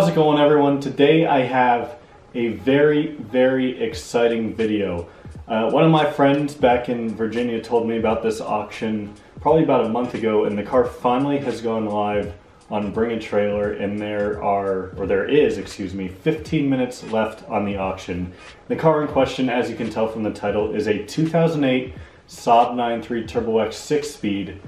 How's it going everyone? Today I have a very, very exciting video. Uh, one of my friends back in Virginia told me about this auction probably about a month ago and the car finally has gone live on Bring a Trailer and there are, or there is, excuse me, 15 minutes left on the auction. The car in question, as you can tell from the title, is a 2008 Saab 9-3 Turbo X 6-speed,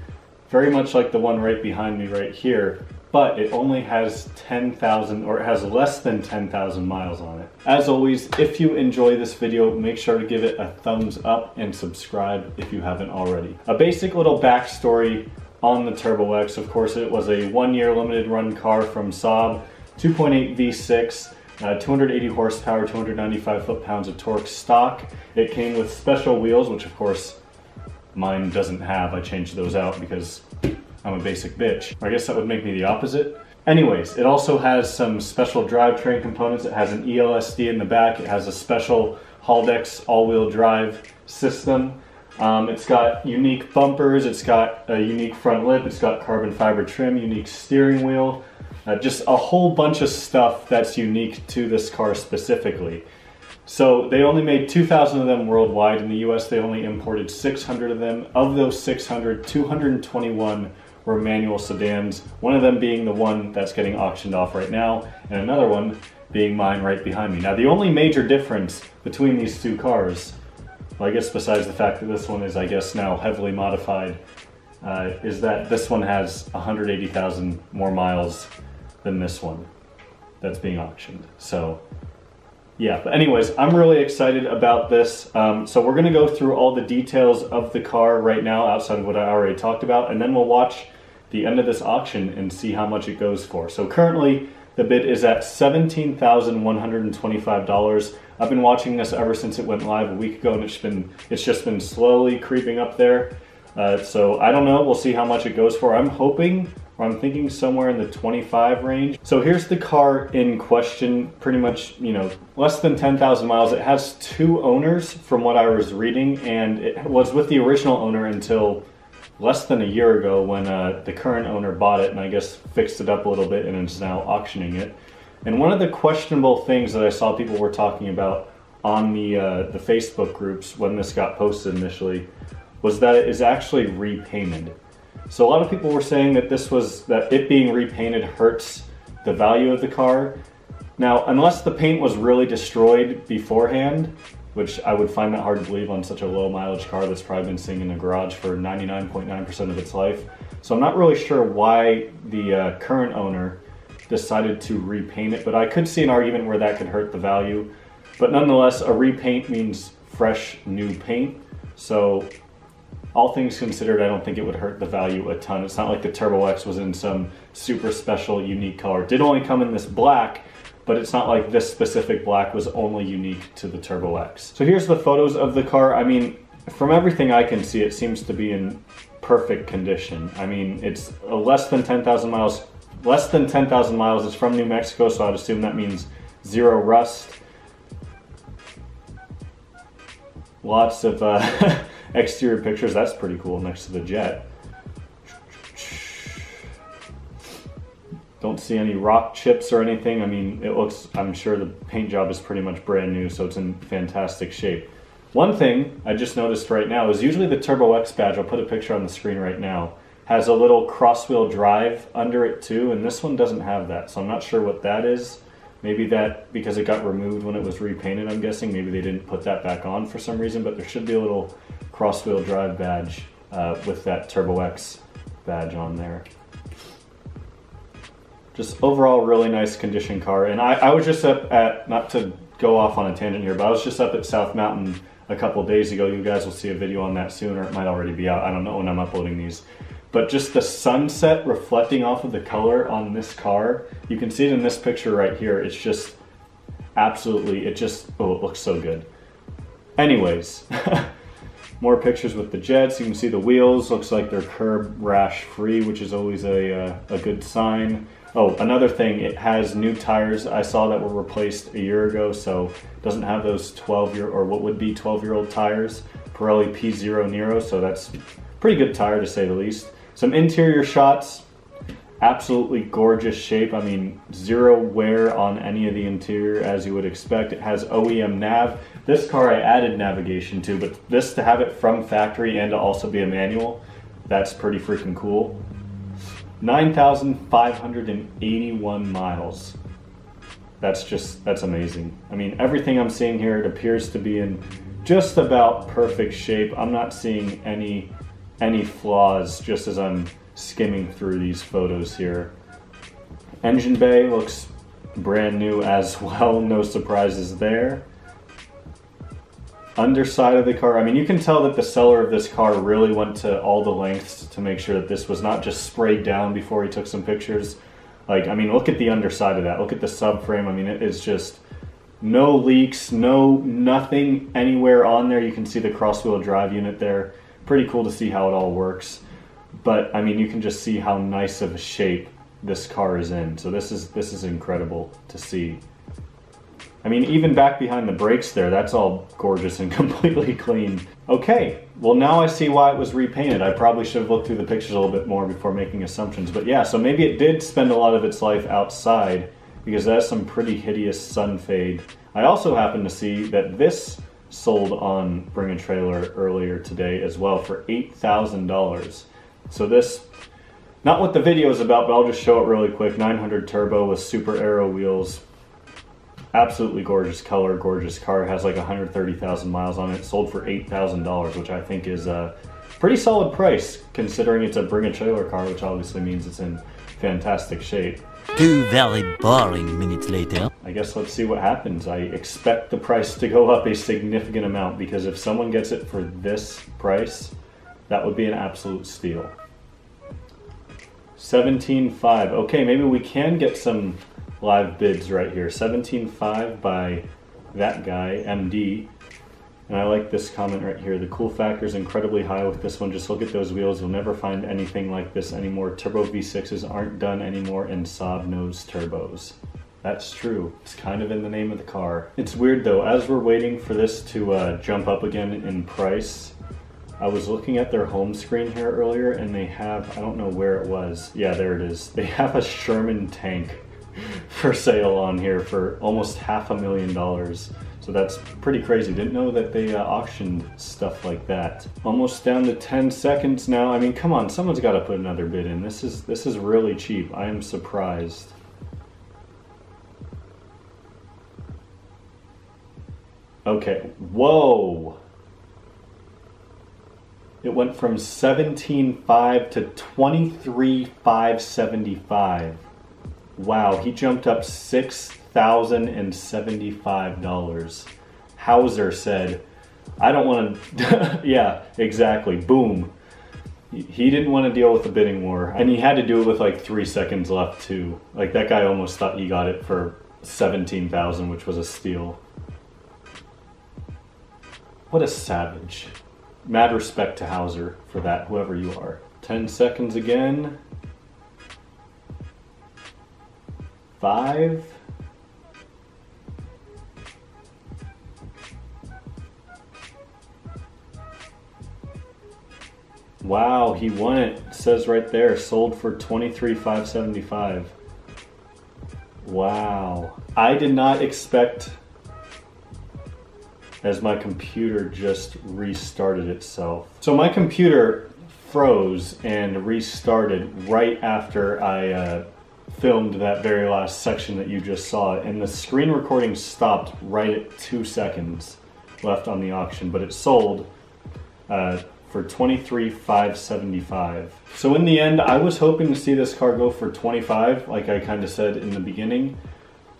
very much like the one right behind me right here, but it only has 10,000 or it has less than 10,000 miles on it. As always, if you enjoy this video, make sure to give it a thumbs up and subscribe if you haven't already. A basic little backstory on the Turbo X. Of course, it was a one-year limited run car from Saab, 2.8 V6, uh, 280 horsepower, 295 foot-pounds of torque stock. It came with special wheels, which of course mine doesn't have. I changed those out because I'm a basic bitch. I guess that would make me the opposite. Anyways, it also has some special drivetrain components. It has an ELSD in the back. It has a special Haldex all-wheel drive system. Um, it's got unique bumpers, it's got a unique front lip, it's got carbon fiber trim, unique steering wheel, uh, just a whole bunch of stuff that's unique to this car specifically. So they only made 2,000 of them worldwide. In the US, they only imported 600 of them. Of those 600, 221 were manual sedans, one of them being the one that's getting auctioned off right now, and another one being mine right behind me. Now, the only major difference between these two cars well, I guess besides the fact that this one is, I guess, now heavily modified, uh, is that this one has 180,000 more miles than this one that's being auctioned. So, yeah, but anyways, I'm really excited about this. Um, so we're gonna go through all the details of the car right now outside of what I already talked about, and then we'll watch the end of this auction and see how much it goes for. So currently, the bid is at $17,125. I've been watching this ever since it went live a week ago, and it's been it's just been slowly creeping up there. Uh, so I don't know. We'll see how much it goes for. I'm hoping, or I'm thinking somewhere in the 25 range. So here's the car in question. Pretty much, you know, less than 10,000 miles. It has two owners, from what I was reading, and it was with the original owner until less than a year ago when uh, the current owner bought it and I guess fixed it up a little bit and is now auctioning it. And one of the questionable things that I saw people were talking about on the uh, the Facebook groups when this got posted initially was that it is actually repainted. So a lot of people were saying that this was that it being repainted hurts the value of the car. Now, unless the paint was really destroyed beforehand, which I would find that hard to believe on such a low mileage car that's probably been sitting in the garage for 99.9% of its life. So I'm not really sure why the uh, current owner decided to repaint it, but I could see an argument where that could hurt the value. But nonetheless, a repaint means fresh new paint. So all things considered, I don't think it would hurt the value a ton. It's not like the Turbo X was in some super special, unique color. It did only come in this black, but it's not like this specific black was only unique to the Turbo X. So here's the photos of the car. I mean, from everything I can see, it seems to be in perfect condition. I mean, it's less than 10,000 miles, less than 10,000 miles. It's from New Mexico, so I'd assume that means zero rust. Lots of uh, exterior pictures. That's pretty cool next to the jet. Don't see any rock chips or anything. I mean, it looks, I'm sure the paint job is pretty much brand new, so it's in fantastic shape. One thing I just noticed right now is usually the Turbo X badge, I'll put a picture on the screen right now, has a little cross-wheel drive under it too, and this one doesn't have that, so I'm not sure what that is. Maybe that, because it got removed when it was repainted, I'm guessing, maybe they didn't put that back on for some reason, but there should be a little cross-wheel drive badge uh, with that Turbo X badge on there just overall really nice condition car. And I, I was just up at, not to go off on a tangent here, but I was just up at South Mountain a couple days ago. You guys will see a video on that soon, or it might already be out. I don't know when I'm uploading these. But just the sunset reflecting off of the color on this car, you can see it in this picture right here. It's just absolutely, it just, oh, it looks so good. Anyways, more pictures with the Jets. You can see the wheels, looks like they're curb rash free, which is always a, uh, a good sign. Oh, another thing, it has new tires I saw that were replaced a year ago, so doesn't have those 12 year, or what would be 12 year old tires. Pirelli P Zero Nero, so that's pretty good tire to say the least. Some interior shots. Absolutely gorgeous shape. I mean, zero wear on any of the interior as you would expect. It has OEM nav. This car I added navigation to, but this to have it from factory and to also be a manual, that's pretty freaking cool. 9,581 miles. That's just, that's amazing. I mean, everything I'm seeing here, it appears to be in just about perfect shape. I'm not seeing any, any flaws just as I'm skimming through these photos here. Engine bay looks brand new as well, no surprises there underside of the car. I mean, you can tell that the seller of this car really went to all the lengths to make sure that this was not just sprayed down before he took some pictures. Like, I mean, look at the underside of that. Look at the subframe. I mean, it is just no leaks, no nothing anywhere on there. You can see the cross-wheel drive unit there. Pretty cool to see how it all works. But I mean, you can just see how nice of a shape this car is in. So this is this is incredible to see. I mean, even back behind the brakes there, that's all gorgeous and completely clean. Okay, well now I see why it was repainted. I probably should have looked through the pictures a little bit more before making assumptions. But yeah, so maybe it did spend a lot of its life outside because that's some pretty hideous sun fade. I also happen to see that this sold on Bring a Trailer earlier today as well for $8,000. So this, not what the video is about, but I'll just show it really quick. 900 turbo with super aero wheels, absolutely gorgeous color, gorgeous car. It has like 130,000 miles on it. Sold for $8,000, which I think is a pretty solid price considering it's a bring a trailer car, which obviously means it's in fantastic shape. Two very boring minutes later. I guess let's see what happens. I expect the price to go up a significant amount because if someone gets it for this price, that would be an absolute steal. 17.5. Okay, maybe we can get some live bids right here. 17.5 by that guy, MD. And I like this comment right here. The cool factor is incredibly high with this one. Just look at those wheels. You'll never find anything like this anymore. Turbo V6s aren't done anymore in Saab knows turbos. That's true. It's kind of in the name of the car. It's weird though, as we're waiting for this to uh, jump up again in price, I was looking at their home screen here earlier and they have, I don't know where it was. Yeah, there it is. They have a Sherman tank for sale on here for almost half a million dollars. So that's pretty crazy. Didn't know that they uh, auctioned stuff like that. Almost down to 10 seconds now. I mean, come on, someone's got to put another bid in. This is this is really cheap. I am surprised. Okay, whoa. It went from 17.5 to 23.575. Wow, he jumped up $6,075. Hauser said, I don't want to, yeah, exactly, boom. He didn't want to deal with the bidding war, and he had to do it with like three seconds left too. Like that guy almost thought he got it for 17,000, which was a steal. What a savage. Mad respect to Hauser for that, whoever you are. 10 seconds again. five. Wow, he won it. it. Says right there, sold for twenty three five seventy five. Wow. I did not expect as my computer just restarted itself. So my computer froze and restarted right after I uh, filmed that very last section that you just saw, and the screen recording stopped right at two seconds left on the auction, but it sold uh, for 23,575. So in the end, I was hoping to see this car go for 25, like I kind of said in the beginning,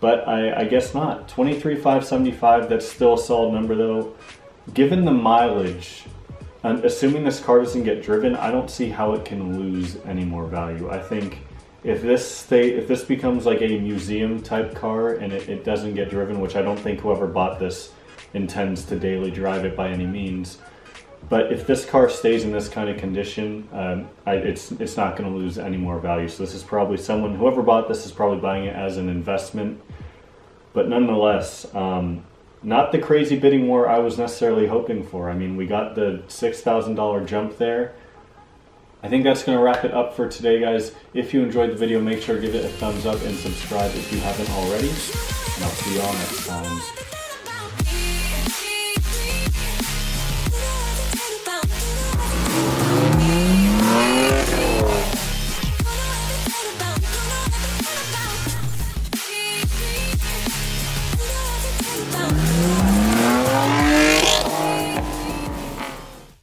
but I, I guess not. 23,575, that's still a solid number though. Given the mileage, assuming this car doesn't get driven, I don't see how it can lose any more value. I think if this stay if this becomes like a museum type car and it, it, doesn't get driven which i don't think whoever bought this intends to daily drive it by any means but if this car stays in this kind of condition um, I, it's it's not going to lose any more value so this is probably someone whoever bought this is probably buying it as an investment but nonetheless um, not the crazy bidding war i was necessarily hoping for i mean we got the $6000 jump there I think that's going to wrap it up for today, guys. If you enjoyed the video, make sure to give it a thumbs up and subscribe if you haven't already. And I'll see you all next time.